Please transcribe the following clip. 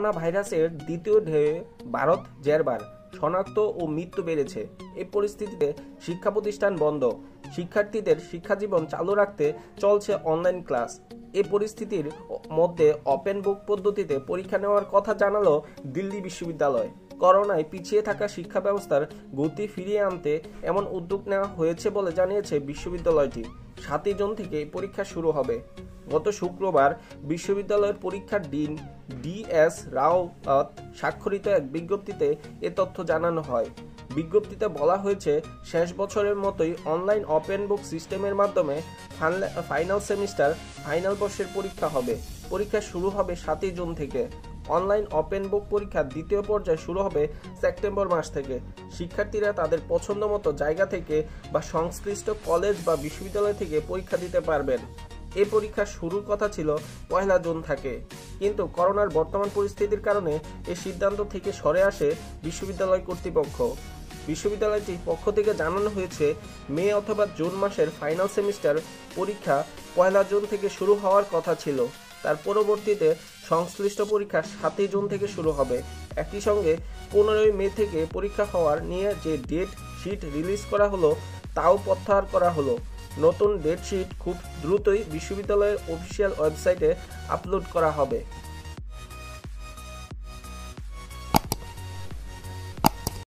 Corona ভাইরাসের দ্বিতীয় ঢেউয়ে ভারত জেরবার, শনাক্ত ও মৃত্যু বেড়েছে। এই পরিস্থিতিতে শিক্ষা প্রতিষ্ঠান বন্ধ। শিক্ষার্থীদের শিক্ষাজীবন চালু রাখতে চলছে অনলাইন ক্লাস এ পরিস্থিতির মধ্যে ওপেন বুক পদ্ধতিতে পরীক্ষা নেওয়ার কথা জানালো দিল্লি বিশ্ববিদ্যালয়। করোনায় পিছিয়ে থাকা শিক্ষা ব্যবস্থার গতি ফিরিয়ে আনতে এমন উদ্যোগ নেওয়া হয়েছে বলে জানিয়েছে বিশ্ববিদ্যালয়টি। সাতই জুন থেকে পরীক্ষা শুরু হবে। গত শুক্রবার বিশ্ববিদ্যালয়ের পরীক্ষার দিন ডিএস রাওয়াত স্বাক্ষরিত এক বিজ্ঞপ্তিতে এ তথ্য জানানো হয়। বিজ্ঞপ্তিতে বলা হয়েছে, শেষ বছরের মতোই অনলাইন ওপেন বুক সিস্টেমের মাধ্যমে ফাইনাল সেমিস্টার, ফাইনাল বর্ষের পরীক্ষা হবে। পরীক্ষা শুরু হবে সাতই জুন থেকে। অনলাইন ওপেন বুক পরীক্ষার দ্বিতীয় পর্যায় শুরু হবে সেপ্টেম্বর মাস থেকে। শিক্ষার্থীরা তাদের পছন্দ মতো জায়গা থেকে বা সংশ্লিষ্ট কলেজ বা বিশ্ববিদ্যালয় থেকে পরীক্ষা দিতে পারবেন। এই পরীক্ষা শুরুর কথা ছিল পয়লা জুন থাকে। কিন্তু করোনার বর্তমান পরিস্থিতির কারণে এই সিদ্ধান্ত থেকে সরে আসে বিশ্ববিদ্যালয় কর্তৃপক্ষ। বিশ্ববিদ্যালয়টির পক্ষ থেকে জানানো হয়েছে, মে অথবা জুন মাসের ফাইনাল সেমিস্টার পরীক্ষা পয়লা জুন থেকে শুরু হওয়ার কথা ছিল। তার পরবর্তীতে সংশ্লিষ্ট পরীক্ষা সাতই জুন থেকে শুরু হবে। একই সঙ্গে পনেরোই মে থেকে পরীক্ষা হওয়ার নিয়ে যে ডেট শিট রিলিজ করা হলো, তাও প্রত্যাহার করা হলো। নতুন ডেটশিট খুব দ্রুতই বিশ্ববিদ্যালয়ের অফিসিয়াল ওয়েবসাইটে আপলোড করা হবে।